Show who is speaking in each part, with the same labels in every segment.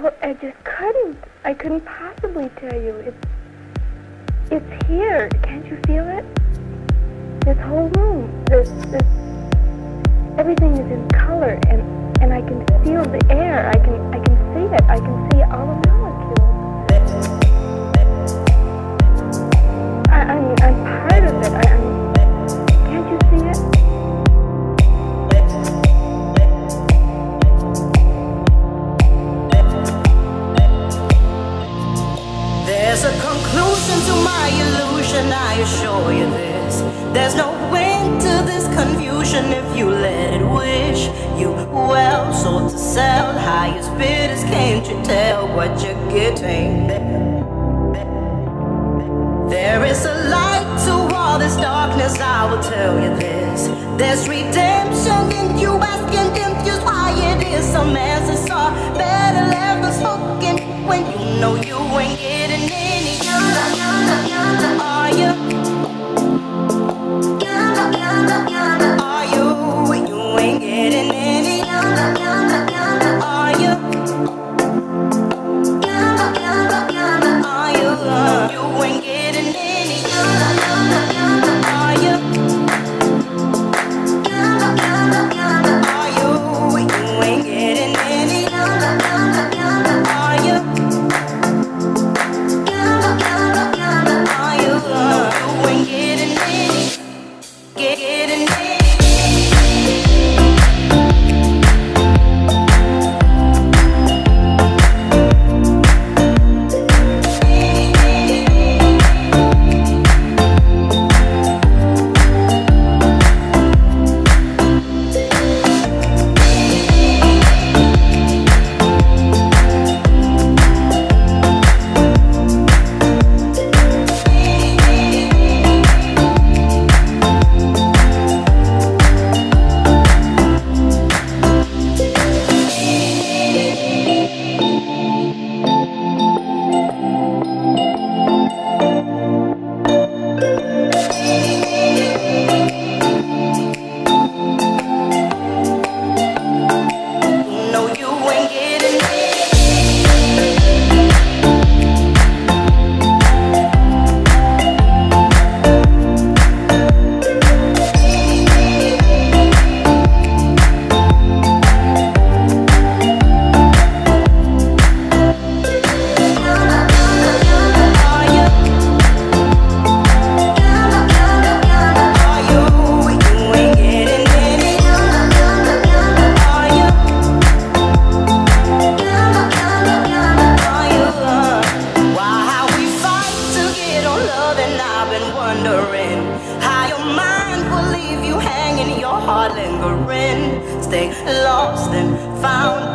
Speaker 1: Well, I just couldn't. I couldn't possibly tell you. It's it's here. Can't you feel it? This whole room, this this everything is in color, and and I can feel the air. I can I can see it. I can see all the molecules. I, I'm I'm part of it. I, I'm.
Speaker 2: Conclusion to my illusion, I assure you this. There's no end to this confusion if you let it wish you well. Sold to sell, highest bidders, can't you tell what you're getting? There is a light to all this darkness, I will tell you this. There's redemption in you asking confused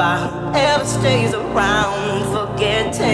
Speaker 2: by whoever stays around, forgetting.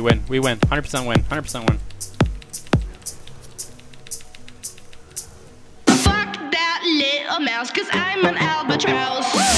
Speaker 3: Win. We win. 100% win. 100% win.
Speaker 4: Fuck that little mouse, cause. I'm an albatross.